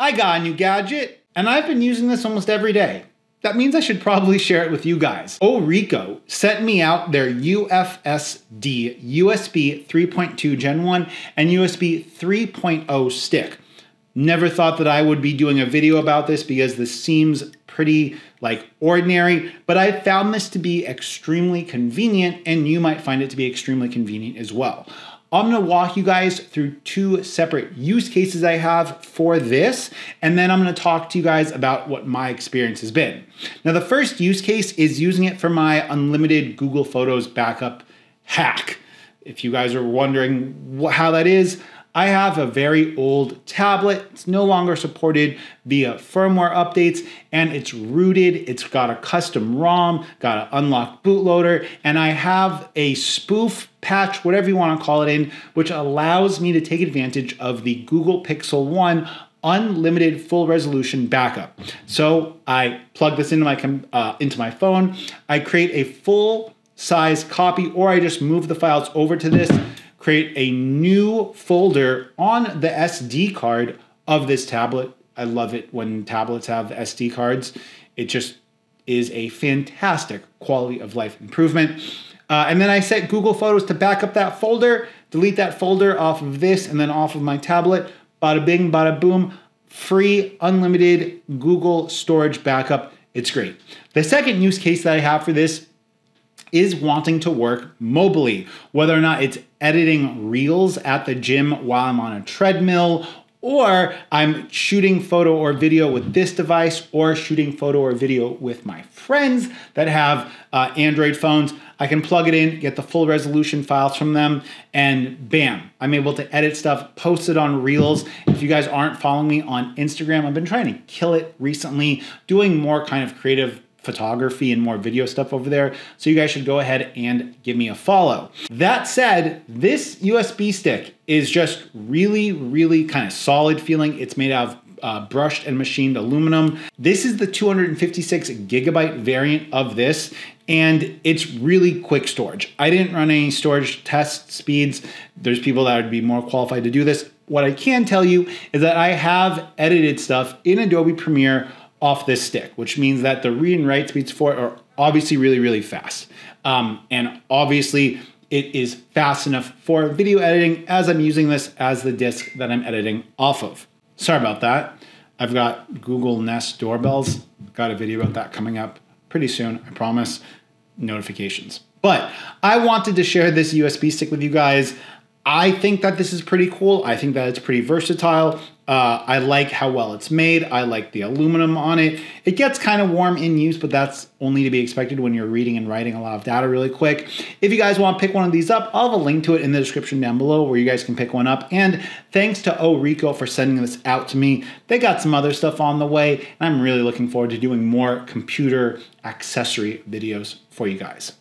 I got a new gadget, and I've been using this almost every day. That means I should probably share it with you guys. Orico sent me out their UFSD USB 3.2 Gen 1 and USB 3.0 stick. Never thought that I would be doing a video about this because this seems pretty like ordinary, but I found this to be extremely convenient and you might find it to be extremely convenient as well. I'm gonna walk you guys through two separate use cases I have for this, and then I'm gonna talk to you guys about what my experience has been. Now, the first use case is using it for my unlimited Google Photos backup hack. If you guys are wondering how that is, I have a very old tablet. It's no longer supported via firmware updates and it's rooted. It's got a custom ROM, got an unlocked bootloader, and I have a spoof patch, whatever you want to call it in, which allows me to take advantage of the Google Pixel 1 unlimited full resolution backup. So I plug this into my uh, into my phone. I create a full size copy, or I just move the files over to this create a new folder on the SD card of this tablet. I love it when tablets have SD cards. It just is a fantastic quality of life improvement. Uh, and then I set Google Photos to back up that folder, delete that folder off of this and then off of my tablet. Bada bing, bada boom. Free, unlimited Google storage backup. It's great. The second use case that I have for this is wanting to work mobily, whether or not it's editing reels at the gym while I'm on a treadmill, or I'm shooting photo or video with this device, or shooting photo or video with my friends that have uh, Android phones. I can plug it in, get the full resolution files from them, and bam, I'm able to edit stuff, post it on Reels. If you guys aren't following me on Instagram, I've been trying to kill it recently, doing more kind of creative photography and more video stuff over there. So you guys should go ahead and give me a follow. That said, this USB stick is just really, really kind of solid feeling. It's made out of uh, brushed and machined aluminum. This is the 256 gigabyte variant of this, and it's really quick storage. I didn't run any storage test speeds. There's people that would be more qualified to do this. What I can tell you is that I have edited stuff in Adobe Premiere off this stick, which means that the read and write speeds for it are obviously really, really fast. Um, and obviously, it is fast enough for video editing as I'm using this as the disk that I'm editing off of. Sorry about that. I've got Google Nest doorbells. Got a video about that coming up pretty soon, I promise. Notifications. But I wanted to share this USB stick with you guys. I think that this is pretty cool. I think that it's pretty versatile. Uh, I like how well it's made. I like the aluminum on it. It gets kind of warm in use, but that's only to be expected when you're reading and writing a lot of data really quick. If you guys want to pick one of these up, I'll have a link to it in the description down below where you guys can pick one up. And thanks to Orico for sending this out to me. They got some other stuff on the way, and I'm really looking forward to doing more computer accessory videos for you guys.